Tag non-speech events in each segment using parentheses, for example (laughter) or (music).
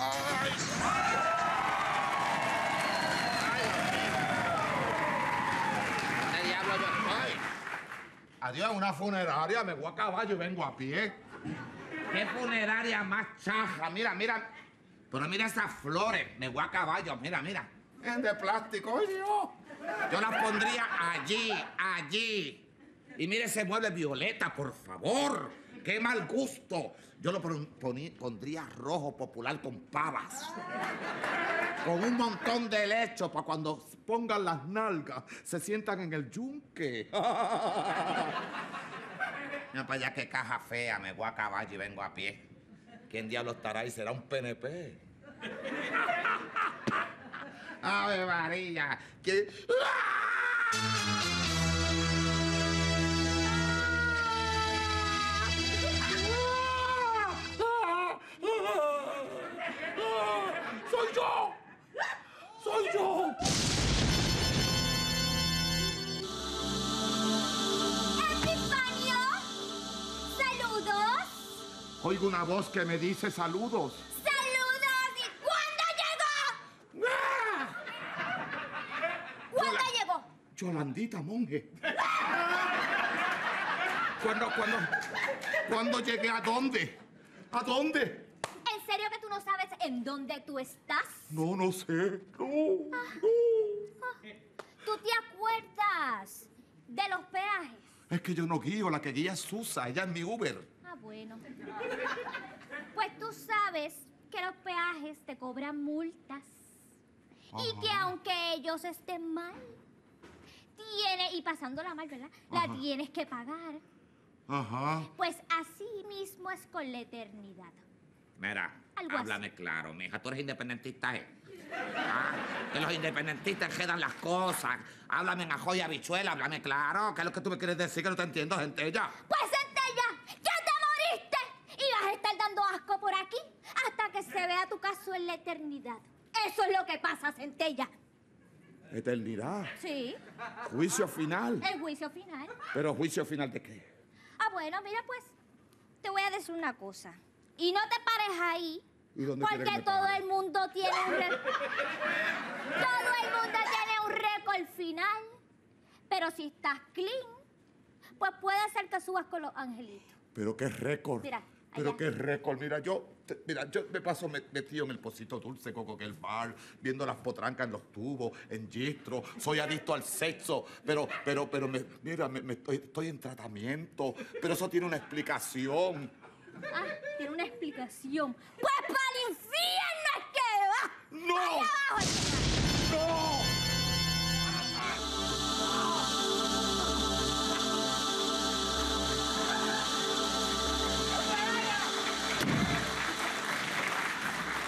Ay. Ay, Dios mío. ¿Dónde diablo yo estoy? Adiós, una funeraria, me voy a caballo y vengo a pie. ¿Qué funeraria más chaja? Mira, mira. Pero mira esas flores. Me voy a caballo. Mira, mira. Es de plástico, ¡ay Dios! Yo las pondría allí, allí. Y mire ese mueble violeta, por favor. Qué mal gusto. Yo lo pondría rojo popular con pavas. Con un montón de lecho para cuando Pongan las nalgas, se sientan en el yunque. (laughs) No, para allá qué caja fea, me voy a caballo y vengo a pie. ¿Quién diablo estará ahí? ¿Será un PNP? (laughs) ¡Ave María! ¡Soy Oigo una voz que me dice saludos. ¡Saludos! ¿Y cuándo llegó? ¿Cuándo llegó? Yolandita, monje. ¿Cuándo, cuándo, cuándo llegué a dónde? ¿A dónde? ¿En serio que tú no sabes en dónde tú estás? No, no sé. No, no. ¿Tú te acuerdas de los peajes? Es que yo no guío, la que guía es Susa, ella es mi Uber. Bueno. Pues tú sabes que los peajes te cobran multas. Y que aunque ellos estén mal, tiene, y pasándola mal, ¿verdad? La Ajá. tienes que pagar. Ajá. Pues así mismo es con la eternidad. Mira, Algo así. háblame claro, mija. Tú eres independentista, ¿eh? Ah, que los independentistas quedan las cosas. Háblame en ajo y habichuela, háblame claro. ¿Qué es lo que tú me quieres decir que no te entiendo, gente? Ya. Pues Centella, ya te moriste y vas a estar dando asco por aquí hasta que se vea tu caso en la eternidad. Eso es lo que pasa, Centella. Eternidad. Sí, Juicio final. el juicio final. Pero juicio final de qué? Ah, bueno, mira, pues, te voy a decir una cosa. Y no te pares ahí, ¿Y dónde quieres que porque todo el mundo tiene un récord. todo el mundo tiene un récord final. Pero si estás clean, pues puede ser que subas con los angelitos. Pero qué récord. Mira, Pero allá. qué récord. Mira, yo, mira, yo me paso me- metido en el pocito dulce coco que el bar, viendo las potrancas en los tubos, en gistro. Soy adicto al sexo. Pero, pero, pero, me- mira, me, me estoy, estoy en tratamiento. Pero eso tiene una explicación. Ah, tiene una explicación. Pues para el infierno es que va. ¡No! Allá abajo. ¡No!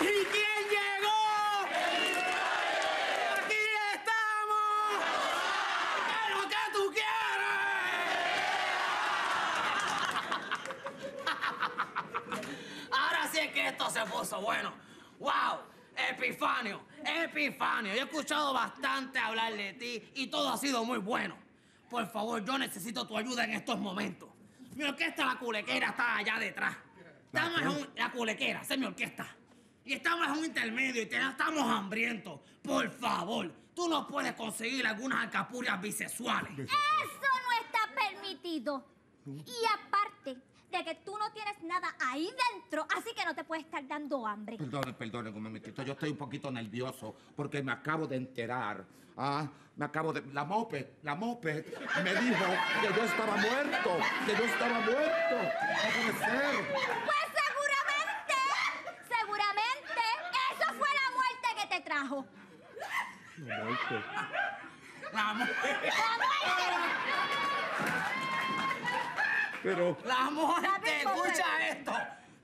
¿Y quién llegó? ¡Aquí estamos! ¿Qué es lo que tú quieres? Ahora sí es que esto se puso bueno. ¡Wow! Epifanio, Epifanio. Yo he escuchado bastante hablar de ti y todo ha sido muy bueno. Por favor, yo necesito tu ayuda en estos momentos. Mi orquesta, la culequera, está allá detrás. Estamos en un- la culequera, esa es mi orquesta. Y estamos en un intermedio y te- estamos hambrientos. Por favor, tú nos puedes conseguir algunas alcapurias bisexuales. Eso no está permitido. Y aparte de que tú no tienes nada ahí dentro, así que no te puede estar dando hambre. Perdone, perdone, un momentito. Yo estoy un poquito nervioso porque me acabo de enterar. Ah, me acabo de. La mope, la mope me dijo que yo estaba muerto, que yo estaba muerto. No puede ser. Pues seguramente, seguramente, eso fue la muerte que te trajo. La, mu- ¡La muerte! Pero, la muerte, David, por escucha favor. esto.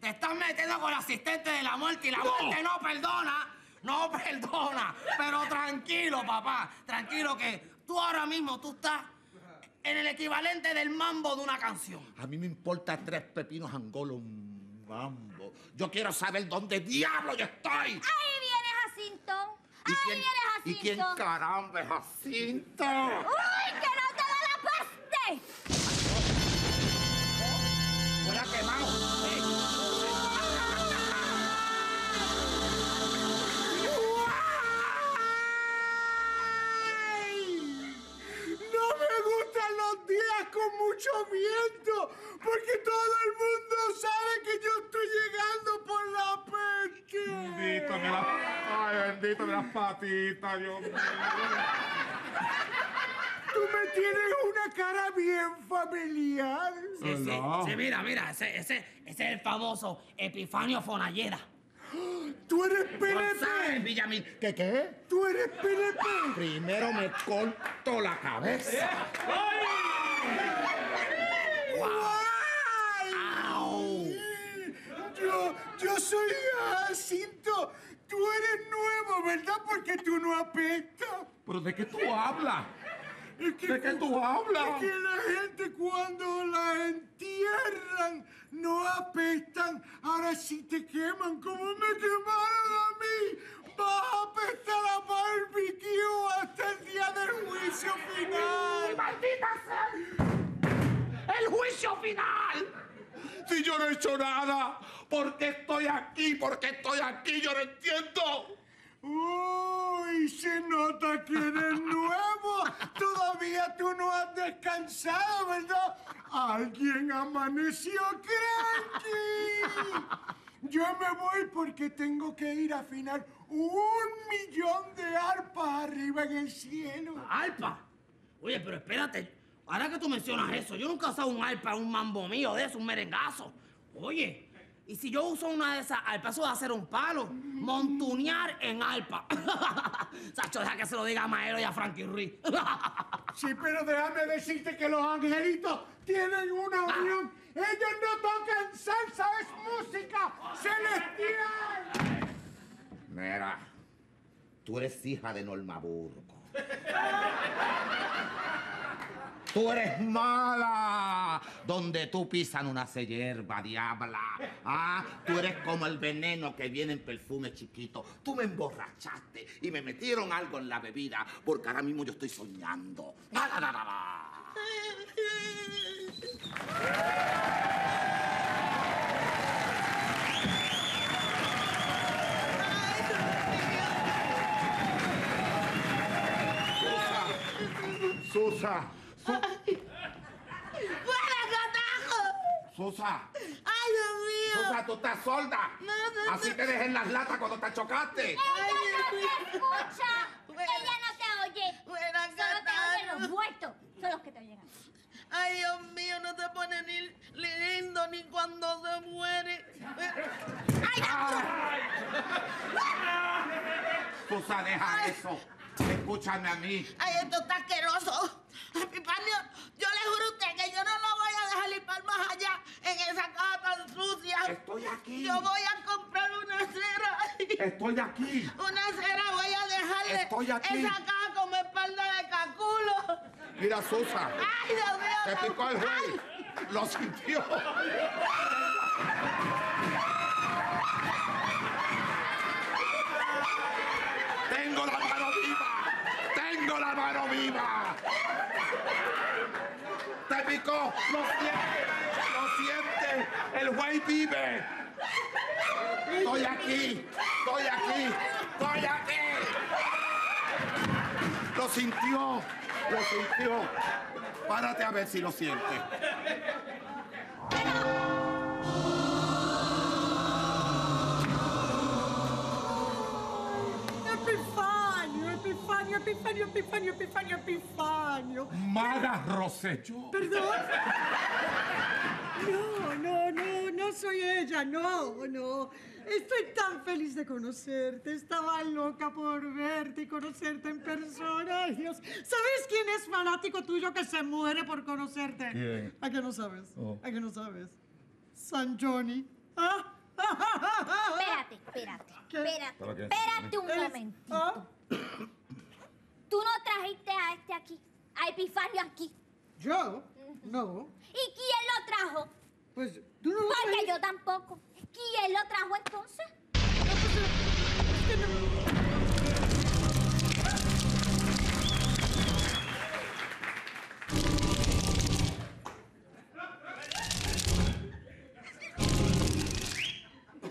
Te estás metiendo con el asistente de la muerte y la muerte no perdona. No (laughs) perdona. Pero tranquilo, papá. Tranquilo que tú ahora mismo tú estás en el equivalente del mambo de una canción. A mí me importa tres pepinos angolos mambo. Yo quiero saber dónde diablo yo estoy. Ahí viene Jacinto. ¿Y Ahí quién, viene ¿Y quién Jacinto. caramba es Jacinto? ¡Uy, que no da la mucho viento, porque todo el mundo sabe que yo estoy llegando por la peste. Bendito, me las... Ay, bendito, me las patitas, Dios mío. Tú me tienes una cara bien familiar. Sí, sí, sí, mira, mira, ese, ese, ese es el famoso Epifanio Fonalleda. (gasps) Tú eres ¿Sabes, PNP. Villamil? ¿Qué qué? Tú eres PNP. Primero me corto la cabeza. ¡Ay! Yo, yo soy Jacinto. Tú eres nuevo, ¿verdad? Porque tú no apestas. ¿Pero de qué tú hablas? Es que, ¿De qué tú hablas? Es que la gente cuando la entierran no apestan. Ahora sí te queman como me quemaron a mí. Vas a apestar a barbecue hasta el día del juicio final. ¡El juicio final! Si yo no he hecho nada, ¿por qué estoy aquí? ¿Por qué estoy aquí? Yo no entiendo. Uy, se nota que eres nuevo. Todavía tú no has descansado, ¿verdad? Alguien amaneció cranky. Yo me voy porque tengo que ir a afinar un millón de arpas arriba en el cielo. ¡Alpa! Oye, pero espérate. Ahora que tú mencionas eso, yo nunca he usado un alpa, un mambo mío de eso, un merengazo. Oye, y si yo uso una de esas alpas, eso va a ser un palo. Montunear en alpa. (laughs) Sacho, deja que se lo diga a Maero y a Frankie Ruiz. (laughs) Sí, pero déjame decirte que los angelitos tienen una unión. Ellos no tocan salsa, es música celestial. Mira, tú eres hija de Norma Burgo. (laughs) Tú eres mala. Donde tú pisas una se hierba, diabla. Ah, tú eres como el veneno que viene en perfume chiquito. Tú me emborrachaste y me metieron algo en la bebida porque ahora mismo yo estoy soñando. La, la, la, la, la. Susa, Su- ¡Fuera, catajo! Susa, ¡Ay, Dios mío! Susa, tú estás sorda. No, no, Así no. te dejé en las latas cuando te chocaste. Ella no te escucha. Bueno. Ella no te oye. Solo te oyen los muertos. Son los que te oyen. ¡Ay, Dios mío! No te pone ni lindo ni cuando se muere. ¡Ay, Susa, deja eso. Escúchame a mí. ¡Ay, esto está asqueroso! Yo le juro a usted que yo no lo voy a dejar limpar más allá en esa caja tan sucia. Estoy aquí. Yo voy a comprar una cera. Estoy aquí. Una cera voy a dejarle Estoy aquí. esa caja como espalda de caculo. Mira, Susa. ¡Ay, Dios mío! Te picó el ¡Ay! juez. Lo sintió. Tengo la mano viva. Tengo la mano viva. Te picó. Lo siente. Lo siente. El juez vive. Estoy aquí. Estoy aquí. Estoy aquí. Lo sintió. Lo sintió. Párate a ver si lo siente. Epifanio, Epifanio, Epifanio, Epifanio, Epifanio. Maga Rosselló. ¿Perdón? No, no, no, no soy ella, no, no. Estoy tan feliz de conocerte. Estaba loca por verte y conocerte en persona. Ay, Dios. ¿Sabes quién es fanático tuyo que se muere por conocerte? ¿Quién? ¿A que no sabes? Oh. ¿A que no sabes? San Johnny. ¿Ah? Espérate, espérate. ¿Qué? Espérate. ¿Pero qué? Espérate un momentito. ¿Ah? Trajiste a este aquí, a Epifanio aquí. ¿Yo? No. ¿Y quién lo trajo? Pues tú no lo Porque trajiste. yo tampoco. ¿Quién lo trajo entonces?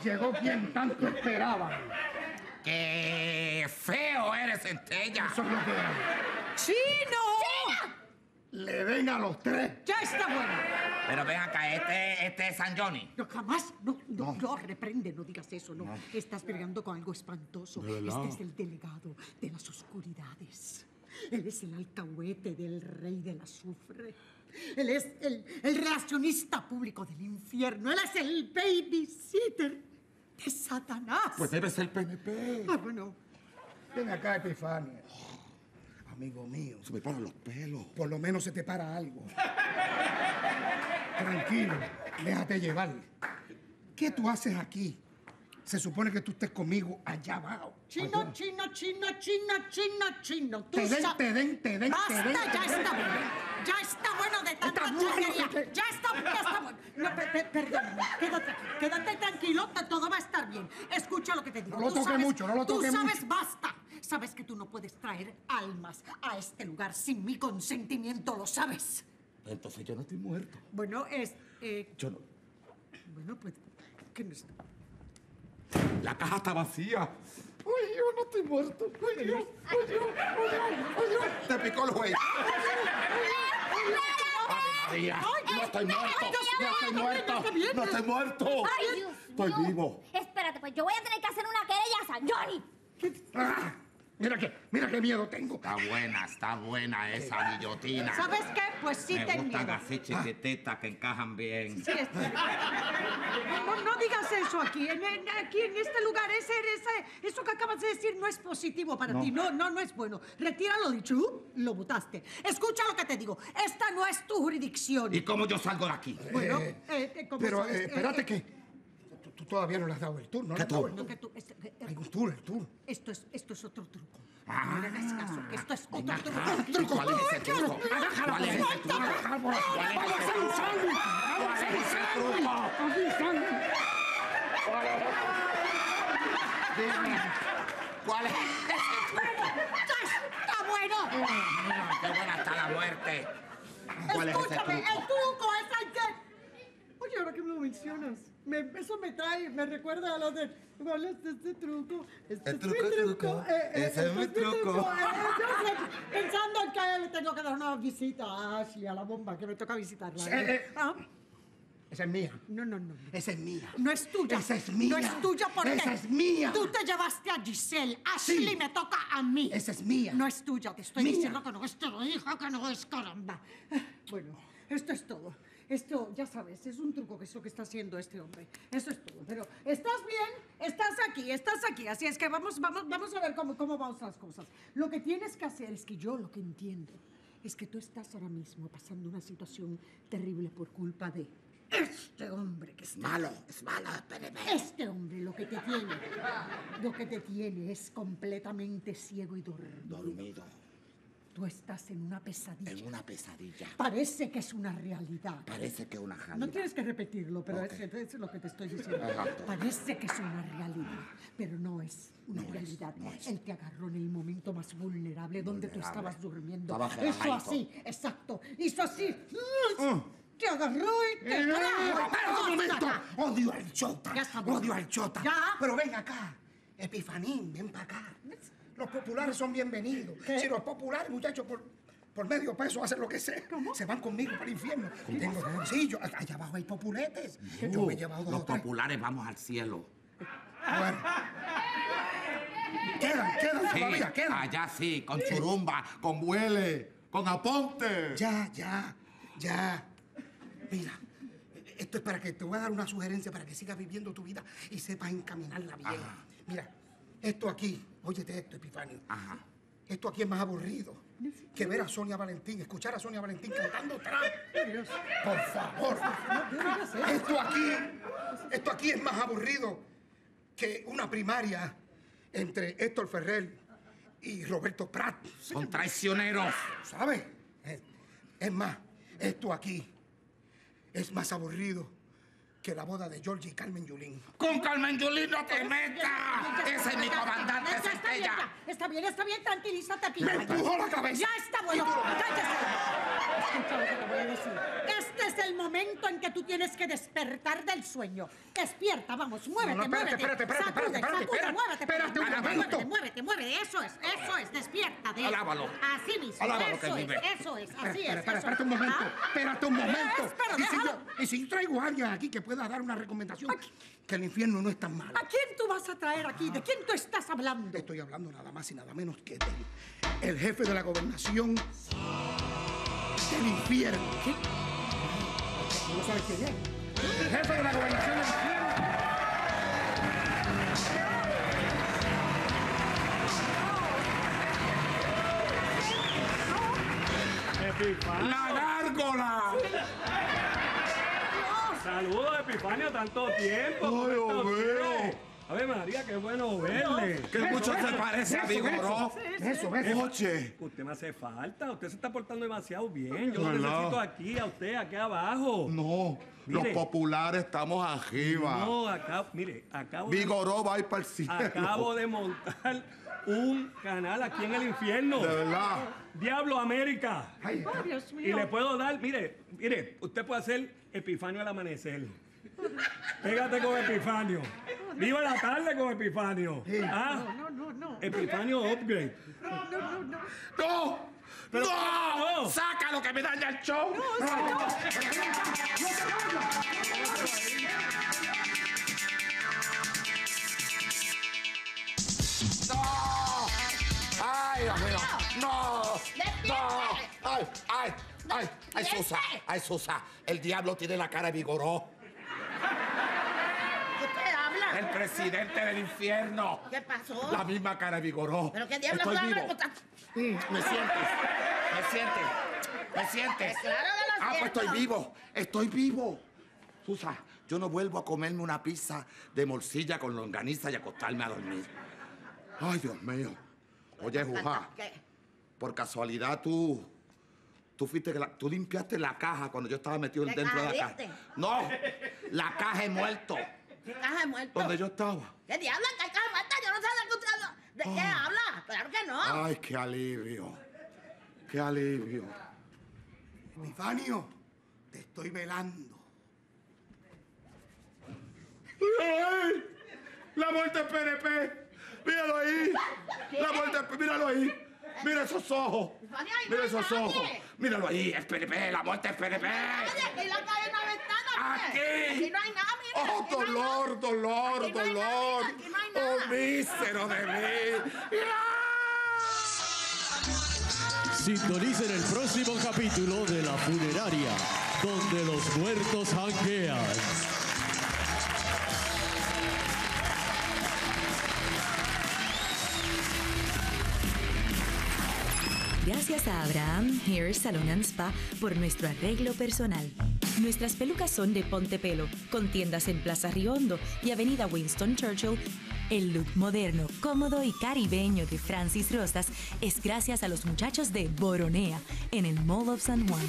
Llegó quien tanto esperaba. ¡Qué feo eres, Centella! ¡Chino! ¡Le ven maten a los tres. Ya está bueno. Pero ven acá, este, este es San Johnny. No, jamás. No, no, no, reprende, no digas eso, no. Estás peleando con algo espantoso. Este es el delegado de las oscuridades. Él es el alcahuete del rey del azufre. Él es el, el relacionista público del infierno. Él es el babysitter de Satanás. Pues debe ser PNP. Ah, bueno. Ven acá, Epifanio. Amigo mío, Se me paran los pelos. por lo menos se te para algo. Tranquilo, déjate llevar. ¿Qué tú haces aquí? Se supone que tú estés conmigo allá abajo. Chino, chino, chino, chino, chino, chino. Tú Te den, te den, te den, Basta, te den. ya está bueno. Ya está bueno de tanta que- Ya está, ya está bueno. No, pe- pe- perdóname. Quédate aquí. Quédate tranquilo, que todo va a estar bien. Escucha lo que te digo. No lo toque sabes- mucho, no lo toque Tú sabes, mucho. basta. Sabes que tú no puedes traer almas a este lugar sin mi consentimiento, ¿lo sabes? Entonces yo no estoy muerto. Bueno, es... eh, Yo no. bueno, pues... ¿qué no está? La caja está vacía. Uy, yo no estoy muerto. Uy, Dios. Uy, Dios. Uy, Dios. Uy, Dios. Te picó el juez. María, no estoy muerto. No estoy muerto. No estoy muerto. Ay, Dios Estoy vivo. Espérate, pues yo voy a tener que hacer una querella a San Johnny. Mira que, mira qué miedo tengo. Está buena, está buena esa guillotina. ¿Sabes qué? Pues sí Me ten gustan miedo. así chiquititas que encajan bien. Sí, este- no, no digas eso aquí. En, en- aquí en este lugar, ese, ese, eso que acabas de decir no es positivo para ti. No, no, no es bueno. Retira lo dicho. Uh, Lo votaste. Escucha lo que te digo. Esta no es tu jurisdicción. ¿Y cómo yo salgo de aquí? Bueno, Eh, eh, eh, ¿cómo Pero sabes? eh, Eh, espérate eh, que tú, todavía no le has dado el tour, ¿no? ¿Qué tour? el no, que tú- eh, Hay un tour, el tour. esto, es, esto es otro truco. Ah. No le hagas caso. Esto es otro Venga truco. ¿Cuál es ese truco? ¿Cuál es ese truco? ¿Cuál es ese truco? ¿Cuál es ese truco? Dime, ¿cuál es ese truco? ¡Está bueno! Qué buena está la muerte. ¿Cuál es ese Escúchame, el truco? truco es el que... Oye, ahora que me lo mencionas, me, eso me trae, me recuerda a lo de... ¿Cuál es este truco? Este El es truco, mi el truco. Ese es este mi truco. Eh, yo sé, pensando en que le tengo que dar una visita a Ashley, a la bomba, que me toca visitarla. Eh, eh. Ah, Esa es mía. No, no, no. Esa es mía. No es tuya. Esa es mía. No es tuya porque... Esa es mía. Tú te llevaste a Giselle. Ashley Sí. me toca a mí. Esa es mía. No es tuya. Te estoy Mía. diciendo que no es tu hija, que no es caramba. Bueno, esto es todo. Esto, ya sabes, es un truco que es lo que está haciendo este hombre. Eso es todo. Pero estás bien, estás aquí, estás aquí. Así es que vamos, vamos, vamos a ver cómo, cómo vamos las cosas. Lo que tienes que hacer es que yo lo que entiendo es que tú estás ahora mismo pasando una situación terrible por culpa de este hombre que está Malo, es malo, PNP. este hombre lo que te tiene, lo que te tiene es completamente ciego y dormido. Dormido Tú estás en una pesadilla. en una pesadilla. Parece que es una realidad. Parece que una No realidad. tienes que repetirlo, pero es, es lo que te estoy diciendo. Exacto. Parece que es una realidad, pero no es una No es, realidad. no es. Él te agarró en el momento más vulnerable donde tú Vulnerable. estabas durmiendo. Estaba Hizo así, exacto. Hizo así. Te agarró y te Eh, trajo. espera un momento. Odio al chota. Odio al chota. Ya. Pero ven acá. Epifanín, ven para acá. Los populares son bienvenidos. Si los populares, muchachos, por, por medio peso hacen lo que sea, se van conmigo para el infierno. Tengo, sí, yo, allá abajo hay populetes. Yo me he llevado dos Los populares vamos al cielo. Bueno. Quedan, quedan Sí, todavía, quedan. allá sí, con churumba, con huele, con aponte. Ya, ya, ya. Mira, esto es para que te voy a dar una sugerencia para que sigas viviendo tu vida y sepas encaminarla bien. Ajá. Mira, esto aquí, óyete esto, Epifanio. Ajá. Esto aquí es más aburrido que ver a Sonia Valentín, escuchar a Sonia Valentín cantando trap. Por favor. Esto aquí, esto aquí es más aburrido que una primaria entre Héctor Ferrer y Roberto Prat. Son traicioneros. ¿Sabes? Es más, esto aquí es más aburrido que la boda de Georgie y Carmen Yulín. Con Carmen Yulín no te metas. Ese es mi comandante Ya está bien, Centella. ya. Está bien, está bien, tranquilízate aquí. ¡Me empujó la cabeza! Ya está bueno. Cállese. Escucha lo que te voy a decir. Este es el momento en que tú tienes que despertar del sueño. Despierta, vamos, muévete, no, espérate, muévete. espérate, espérate, Sacude, espérate, sacude, espérate. muévete. Espérate muévete, momento. Muévete, muévete, muévete. Eso es, eso es, despierta de Alábalo. Así mismo, Alábalo que eso vive. es, eso es, así es. espera, espérate un momento. Ah, Espérate un momento. Espera, y, si yo, y si yo traigo a alguien aquí que pueda dar una recomendación, que el infierno no es tan malo. ¿A quién tú vas a traer aquí? ¿De quién tú estás hablando? Estoy hablando nada más y nada menos que del el jefe de la gobernación del infierno. ¿Qué? ¿No sabes quién es? El jefe de la gobernación del infierno. ¡La gárgola! Saludos, Epifanio, tanto tiempo. ¿cómo Ay? A ver, María, qué bueno verle. Que mucho se parece a Vigoró. Eso, eso. Oye, Usted me hace falta, usted se está portando demasiado bien. Yo lo necesito aquí, a usted, aquí abajo. no, los populares estamos arriba. No, acá, mire, acabo de, Vigoró va a ir para el cielo. acabo de montar un canal aquí en el infierno. De verdad. Diablo América. Oh, Dios Y mío. le puedo dar, mire, mire, usted puede hacer Epifanio al amanecer. Pégate con Epifanio. Viva la tarde con Epifanio. ¿Ah? No, no, no. Epifanio Upgrade. No, no, no. ¡No! Pero, ¡No! no. ¡Sácalo que me daña el show! ¡No! ¡Ay, Dios mío! ¡No! ¡No! ¡Ay, ay, ay! ¡Ay, Susa! ¡Ay, Susa! El diablo tiene la cara de Vigoró. ¿Usted habla? El presidente del infierno. ¿Qué pasó? La misma cara de Vigoró. ¿Pero qué diablos Estoy vivo. ¿Me sientes? ¿Me sientes? ¿Me sientes? Claro que lo Ah, pues estoy vivo. Estoy vivo. Susa, yo no vuelvo a comerme una pizza de morcilla con longaniza y acostarme a dormir. Ay, Dios mío. Oye, Jujá, ¿Qué? por casualidad tú... Tú fuiste que la- tú limpiaste la caja cuando yo estaba metido ¿Qué dentro de la caja? No, la caja he muerto. ¿Qué caja de muerto? Donde yo estaba. ¿Qué diablos? ¿Qué caja de muerto? Yo no sé de qué usted habla. ¿De qué habla? Claro que no. Ay, qué alivio. Qué alivio. Epifanio, te estoy velando. ¡Ay! La muerte es PNP. Míralo ahí. La muerte es Míralo ahí. Mira esos ojos. Mira hay esos ojos. Míralo ahí, es PNP, la muerte es PNP. Aquí la hay ventana. Aquí. Aquí no hay nada, mira. Oh, dolor, dolor, dolor. Oh, mísero de mí. Sintonicen el próximo capítulo de La Funeraria, donde los muertos janguean. Gracias a Abraham Hair Salon and Spa por nuestro arreglo personal. Nuestras pelucas son de Ponte Pelo, con tiendas en Plaza Riondo y Avenida Winston Churchill. El look moderno, cómodo y caribeño de Francis Rosas es gracias a los muchachos de Boronea en el Mall of San Juan.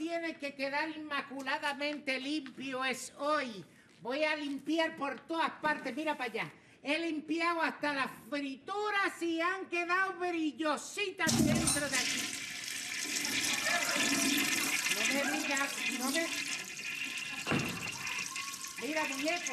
Tiene que quedar inmaculadamente limpio es hoy. Voy a limpiar por todas partes. Mira para allá. He limpiado hasta las frituras y han quedado brillositas dentro de aquí. No me digas, no me... Mira, muñeco.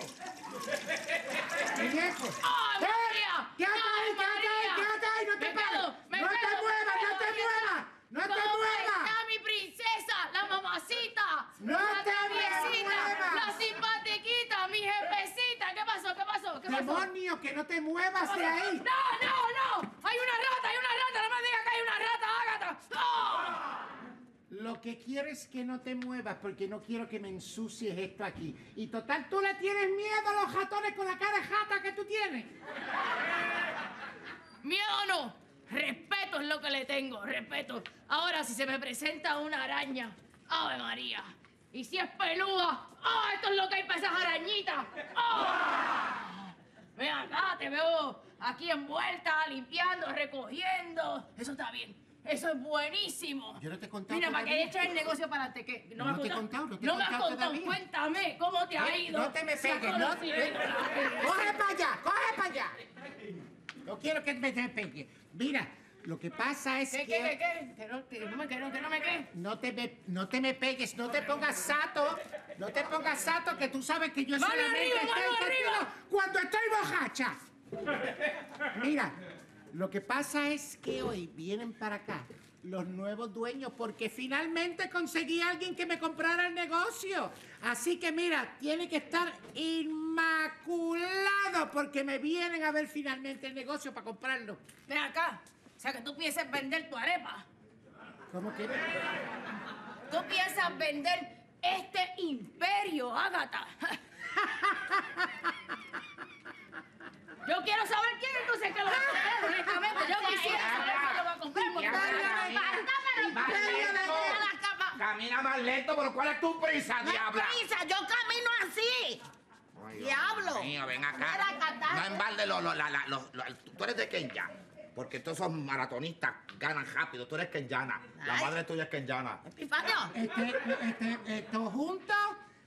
Muñeco. ¡Ay, ¡Eh! María! ¡Quédate ahí, ¡Ay, quédate ahí, quédate ahí! ¡No te pares! ¡No te muevas, no te muevas! ¡No te ¿Cómo muevas! está mi princesa, la mamacita? ¡No la te muevas! La simpatiquita, mi jefecita. ¿Qué pasó? ¿Qué pasó? ¿Qué pasó? ¡Demonio, que no te muevas de ahí! ¡No, no, no! ¡Hay una rata, hay una rata! ¡No me digas que hay una rata, Ágata! ¡No! Lo que quiero es que no te muevas porque no quiero que me ensucies esto aquí. Y total, tú le tienes miedo a los ratones con la cara jata que tú tienes. Miedo no. Respeto es lo que le tengo, respeto. Ahora, si se me presenta una araña, ¡Ave María! Y si es peluda, ¡ah! esto es lo que hay para esas arañitas! ¡Ah! Ven acá, te te veo aquí envuelta, limpiando, recogiendo. Eso está bien. Eso es buenísimo. Yo no te he contado Mira, para que eches el negocio para adelante. ¿qué? No me has te he contado, no te he me has contado todavía. Cuéntame, ¿cómo te ha ido? No te me pegues, no la- Coge para allá, coge para allá. No quiero que me te pegue. Mira, lo que pasa es ¿Qué, que... qué, qué, qué? Que no, que no me, que no, que no me qué. No te, me, no te me pegues, no te pongas sato, no te pongas sato, que tú sabes que yo ¡Mano solamente arriba, estoy mano arriba! cuando estoy bojacha. Mira, lo que pasa es que hoy vienen para acá los nuevos dueños porque finalmente conseguí a alguien que me comprara el negocio. Así que mira, tiene que estar inmaculado porque me vienen a ver finalmente el negocio para comprarlo. Ven acá. O sea, que tú piensas vender tu arepa. ¿Cómo que? Tú piensas vender este imperio, Ágata. Yo quiero saber quién entonces que lo va a comprar, honestamente. Yo quisiera saber quién lo va a comprar. porque- Ya. Camina más lento, pero ¿cuál es tu prisa, No hay diabla? prisa, yo camino así. Ay, Diablo. Dios mío, ven acá. No embalde lo, lo, la, la, lo- lo- tú eres de Kenya. Porque todos esos maratonistas ganan rápido. Tú eres kenyana. La Ay. madre tuya es kenyana. Epifanio. Este, este, esto junto,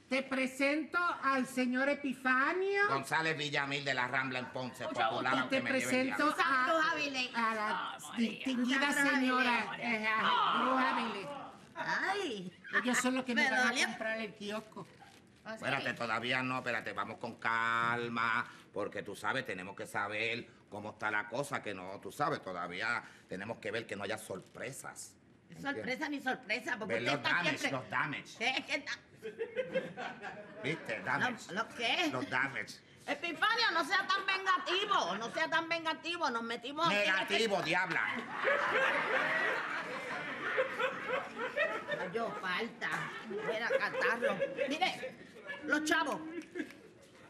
te presento al señor Epifanio. González Villamil de la Rambla en Ponce, Mucho popular Y aunque te me presento diablo. Santos a, a la María. distinguida Santos señora eh, a- Cruz. Ay. Ellos son los que me Me van a dolió. comprar el kiosco. Espérate, todavía no, espérate, vamos con calma, porque tú sabes, tenemos que saber cómo está la cosa, que no, tú sabes, todavía tenemos que ver que no haya sorpresas. Sorpresa ni sorpresa, porque usted los damage, siempre... los damage. ¿Qué? ¿Qué está- ¿Viste? Damage. ¿Lo, lo qué? Los damage. Epifanio, no sea tan vengativo, no sea tan vengativo, nos metimos en este- Negativo, diabla. No, yo falta. Mira, catarro. Mire, los chavos,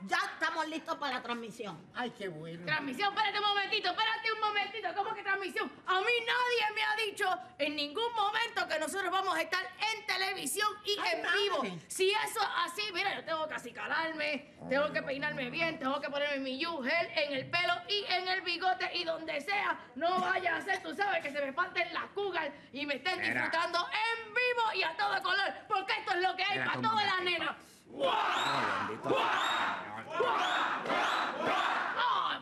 ya estamos listos para la transmisión. Ay, qué bueno. Transmisión, espérate un momentito, espérate un momentito. ¿Cómo que transmisión? A mí nadie me ha dicho en ningún momento que nosotros vamos a estar en televisión y Ay, en madre. vivo. Si eso es así, mira, yo tengo que acicalarme, tengo que peinarme bien, tengo que ponerme mi you gel en el pelo y en el bigote y donde sea. No vaya a ser, tú sabes, que se me falten las cougar y me estén Mira. disfrutando en vivo y a todo color. Porque esto es lo que hay Mira, para todas las nenas.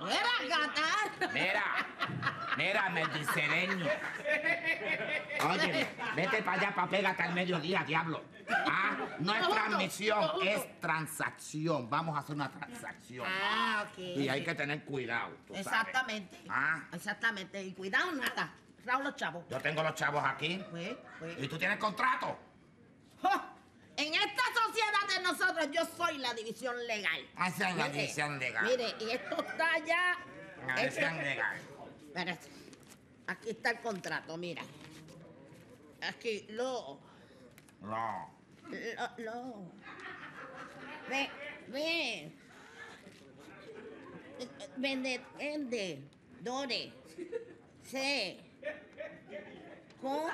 Mira, catar. Mira, mira, meldicereño. Oye, vete para allá para pégate al mediodía, diablo. Ah, no es transmisión, es transacción. Vamos a hacer una transacción. Ah, ok. Y hay que tener cuidado, tú sabes. Exactamente. Ah. Exactamente. Y cuidado, nada. Raúl, los chavos. Yo tengo los chavos aquí. Pues, pues. ¿Y tú tienes contrato? En esta sociedad de nosotros, yo soy la división legal. Esa es la Mire, división legal. Mire, y esto está ya. La esto- división legal. Espérate. Aquí está el contrato, mira. Aquí, lo. No. Lo. lo. Ve, ve. Vende, vende. Dore. Se. Co.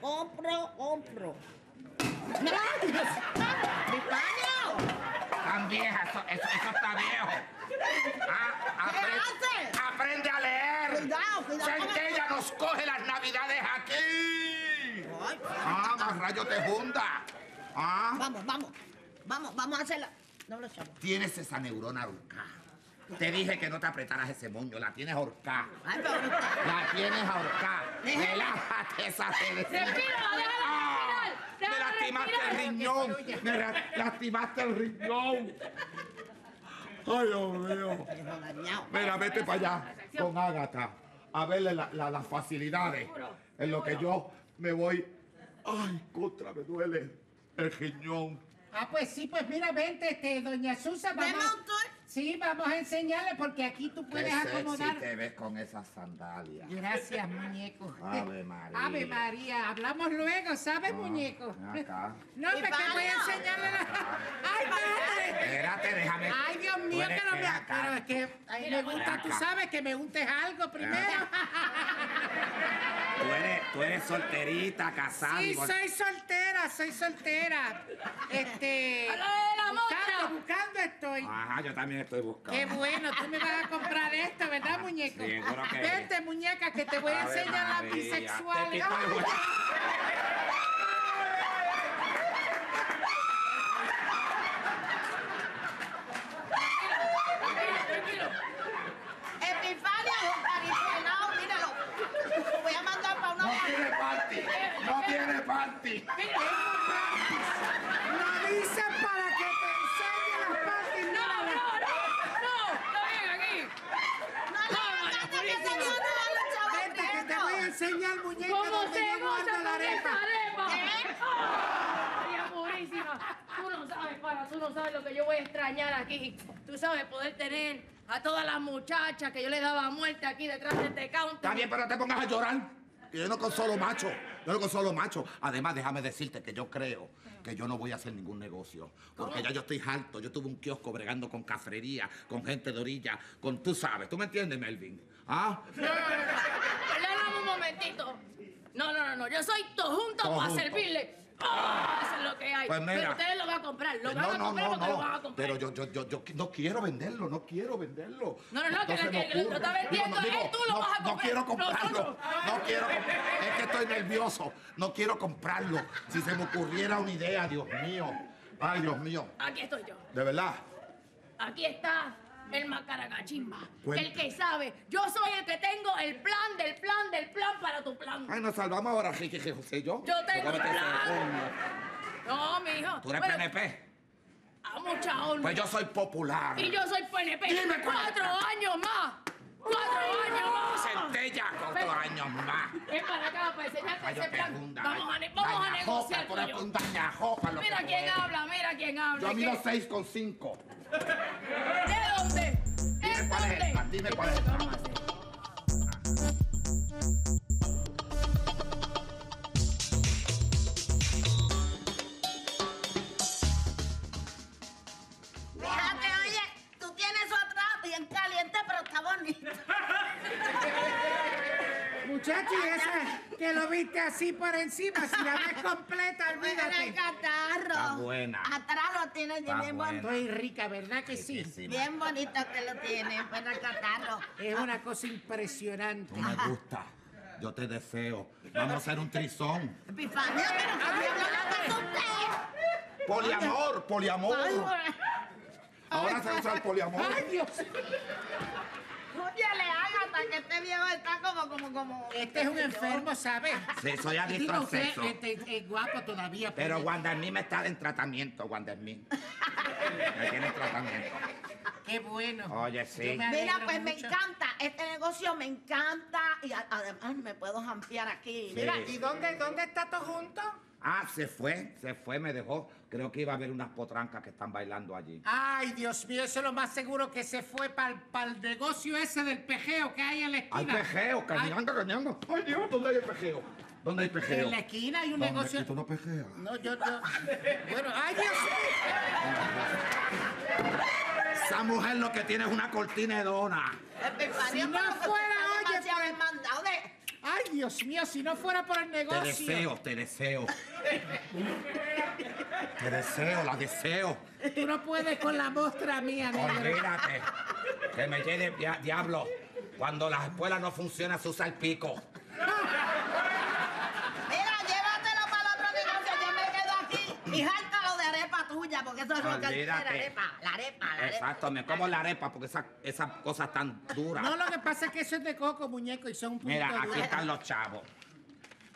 Compro, compro. Tan vieja, eso, eso, eso está viejo. Ah, ¿Qué hace? Aprende a leer. Cuidado, cuidado. Centella nos coge las navidades aquí. Ay, Ah, más rayo te junda. Ah, Vamos, vamos. Vamos, vamos a hacerla. No lo chavos. tienes esa neurona ahorcada. Te dije que no te apretaras ese moño, la tienes ahorcada. La tienes ahorcada. Relájate esa Respira, déjala Ah, respirar, Me déjala lastimaste el riñón. Me la- lastimaste el riñón. Ay, Dios mío. Mira, vete para allá con Ágata a verle la- la- las facilidades. En lo que yo me voy. Ay, contra, me duele el riñón. Ah, pues sí, pues mira, vente, este, doña Susa, Deme vamos. un tour. Sí, vamos a enseñarle porque aquí tú Qué puedes sexy acomodar. te ves con esas sandalias. Gracias, muñeco. Ave María. Ave María, hablamos luego, ¿sabes, muñeco? ven acá. (laughs) No, porque voy a enseñarle la... ¡Ay, madre! Espérate, déjame. Ay, Dios mío, que no me... acá. Pero es que a mí me gusta, tú sabes, que me untes algo primero. (laughs) Tú eres, tú eres solterita, casada. Sí, soy soltera, soy soltera. Este. (laughs) ¡A la de la buscando, buscando estoy. Ajá, yo también estoy buscando. Qué bueno, tú me vas a comprar esto, ¿verdad, muñeco? Seguro que- Vente, muñeca, que te voy a Ave enseñar las bisexuales. (laughs) te quito el huevo. Tranquilo, tranquilo. Epifanio, Caricelao, míralo. Lo voy a mandar para una... No tiene party. No tiene party. Lo dicen para que te enseñe las partes. No, no, no, no, está bien aquí. No le María que se Purísima. dio nada a los chavos Vente, que te prietos. voy a enseñar, muñeca, ¿Cómo donde se yo goza guardo la con esa arepa. arepa? ¿Qué? ¡Ah! María purísima, tú no sabes, para, tú no sabes lo que yo voy a extrañar aquí. Tú sabes poder tener a todas las muchachas que yo le daba muerte aquí detrás de este counter. Está bien, pero no te pongas a llorar. Que yo no consolo macho. Yo no consolo macho. Además, déjame decirte que yo creo que yo no voy a hacer ningún negocio. Porque ya yo estoy harto. Yo tuve un kiosco bregando con cafrería, con gente de orilla, con tú sabes. ¿Tú me entiendes, Melvin? ¿Ah? No, no, no, no. Perdóname un momentito. No, no, no, no. Yo soy tojunto para Tojunto. servirle. Eso es lo que hay. Pues mira. Pero ustedes a comprar. Lo van no, a no, comprar no, porque lo van a no. comprar. Pero yo, yo, yo, yo no quiero venderlo, no quiero venderlo. No, no, no, que lo- está vendiendo él, tú lo no, vas a No comprar. quiero comprarlo. No quiero Es que estoy nervioso. No quiero comprarlo. Si se me ocurriera una idea, Dios mío. Ay, Dios mío. Aquí estoy yo. De verdad. Aquí está el macaragachimba. El que sabe. Yo soy el que tengo el plan del plan del plan para tu plan. Ay, nos salvamos ahora, Ricky, José yo. Yo tengo me plan. No, mijo. Tú eres Bueno, PNP. A mucha honra. Pues yo soy popular. Y yo soy PNP. Dime cuál es ¡Cuatro años más! ¡Cuatro años más! Centella, cuatro años más. Ven para acá para enseñarte ese plan. Vamos a, vamos a negociar dañajoca, lo Mira quién habla, mira quién habla. Yo mido seis con cinco. ¿De dónde? Dime ¿De cuál es dónde? dime cuál es el ¿Qué plan. (laughs) Muchacho, y esa que lo viste así por encima, si la ves completa, (laughs) Mira el olvídate. catarro. Está buena. Atrás lo tienes Está bien buena. bonito. Estoy rica, ¿verdad que sí? Bien bonito que lo tienes, el catarro. Es una cosa impresionante. Tú me gusta. Yo te deseo. Vamos a hacer un trizón. Epifanio, pero no me. Poliamor, poliamor. Ahora se usa el poliamor. ¡Ay, Dios! Oye, le haga hasta que este viejo está como, como, como... Este es un enfermo, ¿sabes? Sí, soy adicto al usted sexo. este, es guapo todavía. Pero Wandermín está en tratamiento, Wandermín. Me tiene en tratamiento. Qué bueno. Oye, sí. Me Mira, pues me encanta, este negocio me encanta y además me puedo ampliar aquí. Sí. Mira, ¿Y dónde, dónde está todo junto? Ah, se fue, se fue, me dejó. Creo que iba a haber unas potrancas que están bailando allí. Ay, Dios mío, eso es lo más seguro que se fue para el negocio ese del pejeo que hay en la Hay esquina. pejeo, cañanga, cañanga. Ay, Dios, ¿dónde hay el pejeo? ¿Dónde hay pejeo? En la esquina hay un ¿Dónde? negocio. ¿Y tú no pejeas? No, yo no. Bueno, ay, Dios Esa mujer lo que tiene es una cortina de dona. Epifanio, Si no fuera, oye, hermandad de... Ay, Dios mío, si no fuera por el Te negocio. deseo, te deseo. (laughs) Te deseo, la deseo. Tú no puedes con la mostra mía, negro. Olvídate. Que me lleve dia- diablo. Cuando la escuela no funciona, se usa el pico. Mira, llévatelo para el otro negocio, yo me quedo aquí y porque eso es lo que es la arepa, la arepa, la arepa. Exacto, me como la arepa porque esas esas cosas tan duras. No, lo que pasa es que eso es de coco, muñeco, y son un Mira, aquí están los chavos.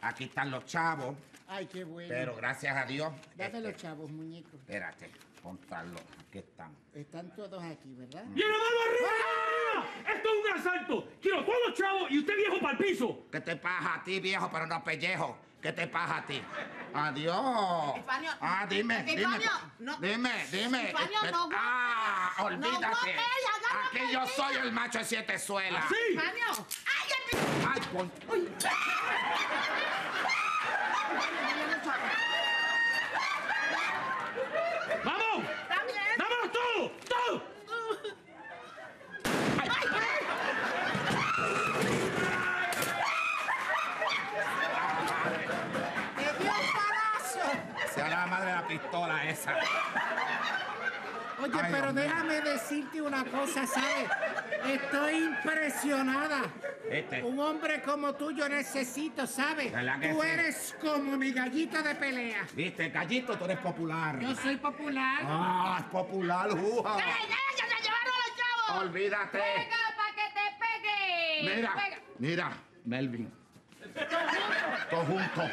Aquí están los chavos, Ay, qué bueno. pero gracias a Dios. Dame este, los chavos, muñeco. Espérate, contarlos. Aquí están. Están todos aquí, ¿verdad? ¡Y la mano arriba! ¡Esto es un asalto! ¡Quiero todos los chavos y usted viejo para el piso! ¿Qué te pasa a ti, viejo, pero no pellejo? ¿Qué te pasa a ti? Adiós. Epifanio, Ah, dime, dime. No. Dime, dime. Epifanio, no Ah, golpees. No olvídate. agárrate Aquí yo soy el macho de siete suelas. ¡Sí! Epifanio, ¡ay, Epifanio! Ay, con... ¡Vamos! También. ¡Vámonos todos! ¡Todos! ¡Me dio un palazo! Oye, Ay, pero déjame decirte una cosa, ¿sabes? Estoy impresionada. Este. Un hombre como tú yo necesito, ¿sabes? ¿Verdad que Tú sí? eres como mi gallito de pelea. Viste, gallito, tú eres popular. Yo soy popular. Ah, es popular, juja. ¡Ya, ya, ya, ya llevaron a los chavos! Olvídate. ¡Venga, para que te pegue! Mira, mira, Melvin. Todos juntos.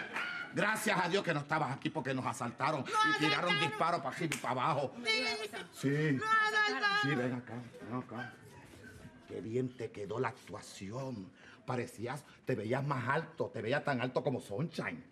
Gracias a Dios que no estabas aquí porque nos asaltaron y tiraron disparos para arriba y para abajo. Sí. Sí, ven acá, ven acá. Qué bien te quedó la actuación. Parecías, te veías más alto, te veías tan alto como Sunshine.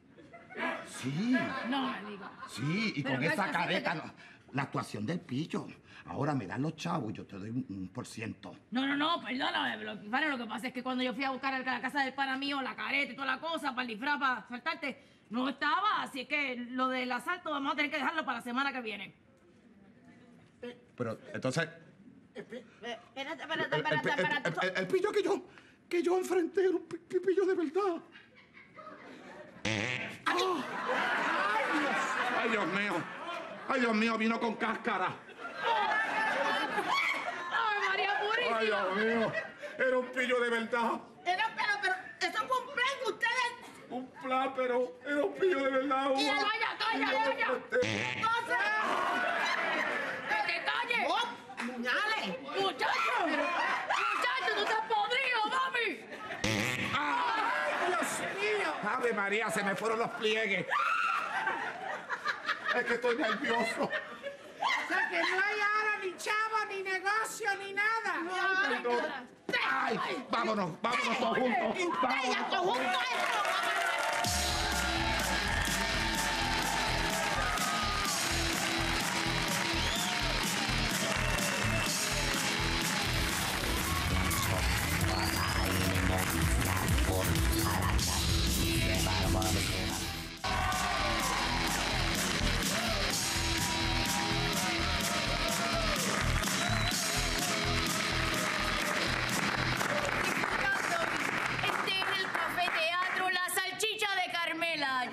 Sí, No digas. sí, y Pero con esa careta, la actuación del pillo. Ahora me dan los chavos y yo te doy un, un por ciento. No, no, no, perdóname, lo, lo que pasa es que cuando yo fui a buscar a la casa del pana mío, la careta y toda la cosa, para el disfraz, para faltarte, no estaba, así es que lo del asalto vamos a tener que dejarlo para la semana que viene. Pero entonces, Espérate, espérate, espérate, el- espérate. el- el pillo que yo, que yo enfrenté era un pi- pi- pillo de verdad. Ah. Ay, Dios mío. Ay, Dios mío, vino con cáscara. ¡Ay, María Purísima! Ay, Dios mío. Era un pillo de verdad. Pero, pero, pero, eso fue un plan que ustedes... Un plan, pero era un pillo de verdad. Y calla, Y calla. enfrenté. ¡Que te calles! ¡Oh, muñales! ¡Muchacho! ¡Muchacho, tú estás podrido, mami! ¡Ay, Dios mío! Ave María, se me fueron los pliegues. Es que estoy nervioso. O sea que no hay ahora ni chavo, ni negocio, ni nada. Ay, vámonos, vámonos todos juntos. Vámonos todos juntos. Este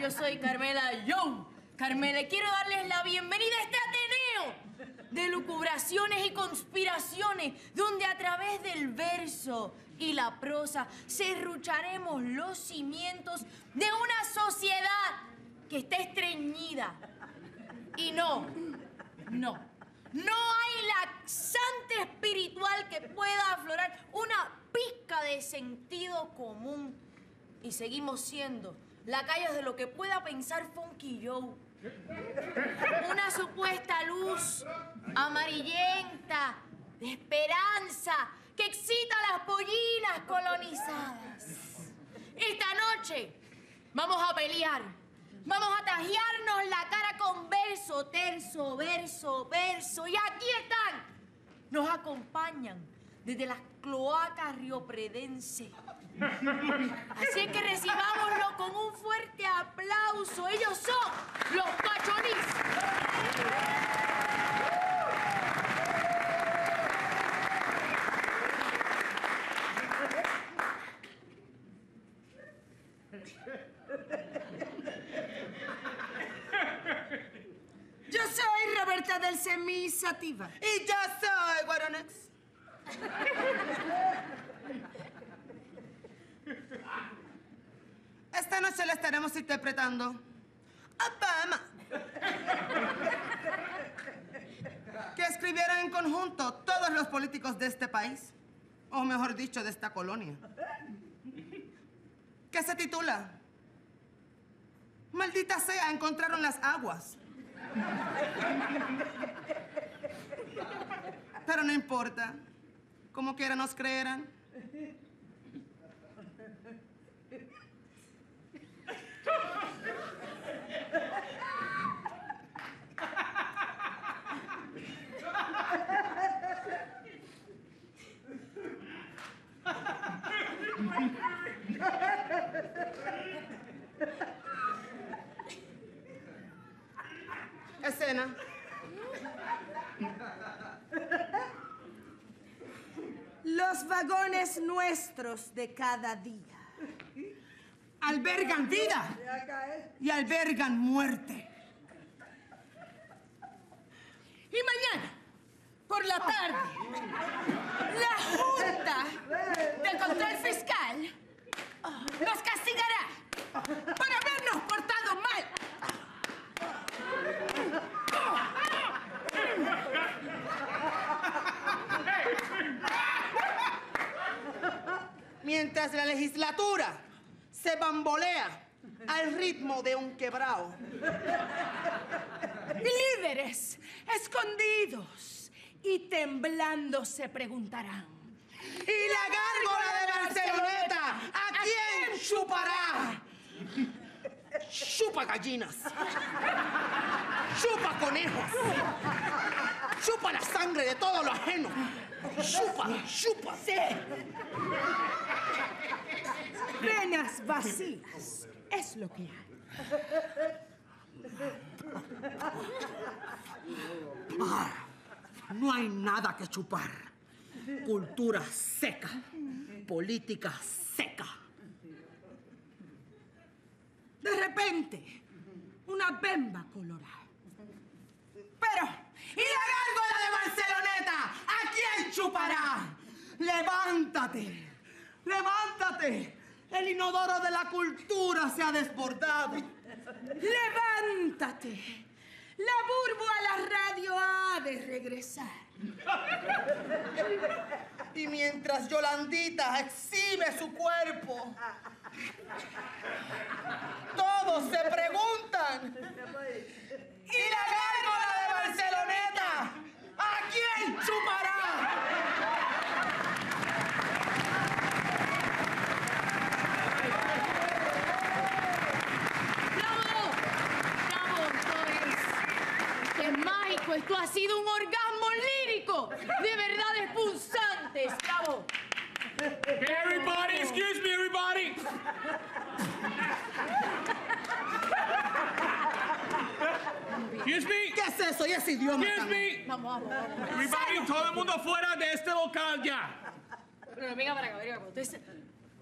Yo soy Carmela Young. Carmela, quiero darles la bienvenida a este Ateneo de lucubraciones y conspiraciones, donde a través del verso y la prosa serrucharemos los cimientos de una sociedad que está estreñida. Y no, no, no hay laxante espiritual que pueda aflorar una pizca de sentido común. Y seguimos siendo lacayos de lo que pueda pensar Funky Joe. Una supuesta luz amarillenta de esperanza que excita a las pollinas colonizadas. Esta noche vamos a pelear. Vamos a tajearnos la cara con verso, terzo, verso, verso. Y aquí están. Nos acompañan desde las cloacas riopredense. Así que recibámoslo con un fuerte aplauso. Ellos son los pachonis. Yo soy Roberta del Semisativa. Y yo soy Guaronex. Esta noche le estaremos interpretando a Pama. Que escribieron en conjunto todos los políticos de este país, o mejor dicho, de esta colonia. Que se titula Maldita sea, encontraron las aguas. Pero no importa. Como quiera nos creerán. Los vagones nuestros de cada día. Albergan vida y albergan muerte. Y mañana, por la tarde, la Junta de Control Fiscal nos castigará por habernos portado mal. Mientras la legislatura se bambolea al ritmo de un quebrao. Líderes escondidos y temblando se preguntarán. Y la gárgola de Barceloneta, ¿a quién chupará? Chupa gallinas. Chupa conejos. Chupa la sangre de todo lo ajeno. Chupa, chupa. Sí. Venas vacías es lo que hay. Ah, no hay nada que chupar. Cultura seca. Política seca. De repente, una bemba colorada. Pero, ¿y la gárgola de Barceloneta? ¿A quién chupará? Levántate, levántate. El inodoro de la cultura se ha desbordado. Levántate. La burbu a la radio ha de regresar. Y mientras Yolandita exhibe su cuerpo, todos se preguntan, ¿y la gárgola de? ¿A quién chupará? ¡Bravo! ¡Bravo! Esto es... ¡Qué mágico! Esto ha sido un orgasmo lírico. De verdad punzantes. ¡Bravo! Everybody, excuse me, everybody. Excuse me. ¿Qué es eso? ¿Y ese idioma? Excuse me. Vamos, vamos, vamos. Everybody, todo el mundo fuera de este local ya. Pero venga para acá, venga para acá. Usted,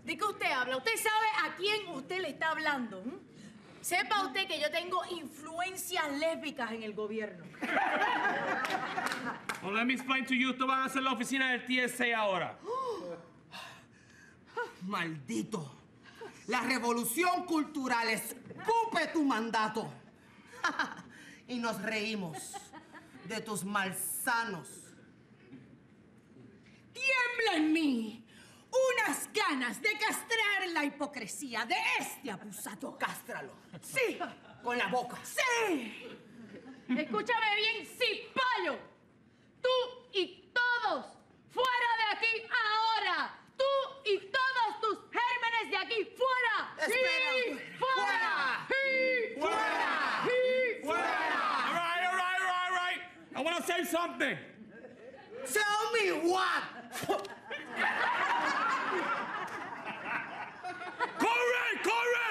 ¿De qué usted habla? Usted sabe a quién usted le está hablando. ¿m? Sepa usted que yo tengo influencias lésbicas en el gobierno. Well, let me explain to you. Esto van a ser la oficina del TSA ahora. (gasps) Maldito. La revolución cultural escupe tu mandato. (laughs) y nos reímos de tus malsanos. Tiembla en mí unas ganas de castrar la hipocresía de este abusador. Cástralo. Sí, Con la boca. sí. Escúchame bien, cipayo. Tú y todos fuera de aquí ahora. Tú y todos tus gérmenes de aquí fuera. Espera. Sí, fuera. Fuera. To say something. Tell me what? Corre, corre.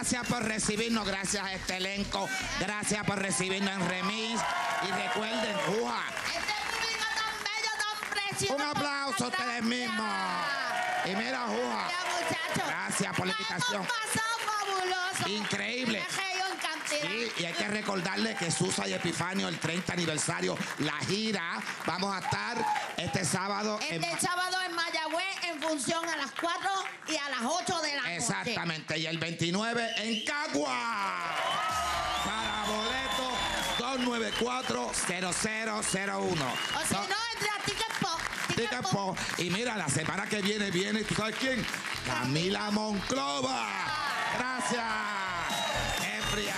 Gracias por recibirnos, gracias a este elenco, gracias por recibirnos en Remix. Y recuerden, Juja, Este público tan bello, tan precioso. un aplauso a ustedes mismos. Y mira, Juja, gracias por la invitación. Fabuloso. Increíble. Sí, y hay que recordarle que Susa y Epifanio, el 30 aniversario, la gira, vamos a estar este sábado. Este sábado en en función a las 4 y a las 8 de la noche. Exactamente, y el 29 en Cagua. Para boleto 294-0001. O si So- no, entre a Ticket Pop. Ticket Pop. Y mira, la semana que viene viene, ¿tú sabes quién? Camila Monclova. Gracias. Efria.